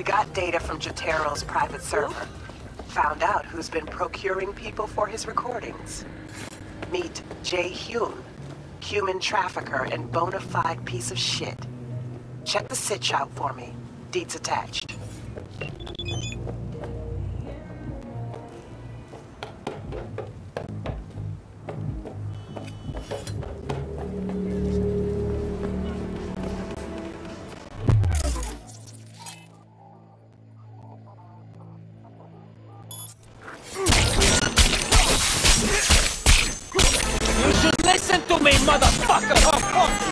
We got data from Jotaro's private server. Found out who's been procuring people for his recordings. Meet Jay Hume, human trafficker and bona fide piece of shit. Check the sitch out for me. Deets attached. Listen to me, motherfucker!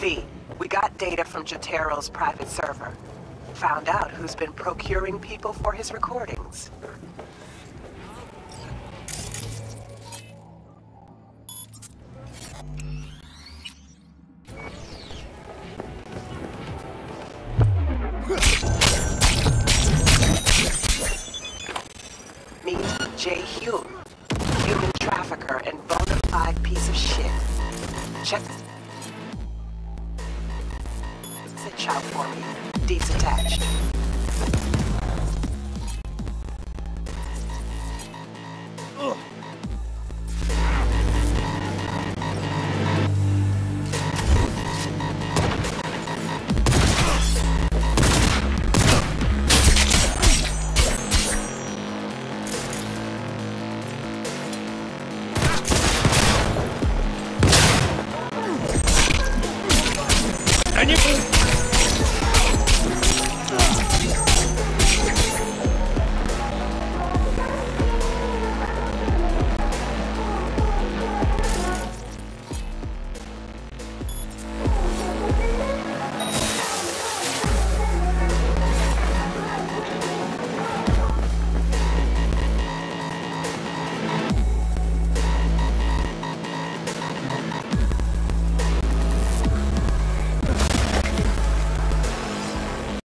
V, we got data from Jotaro's private server. Found out who's been procuring people for his recordings. Meet human trafficker and bona fide piece of shit. Check watch out for me. Deeds attached. And you...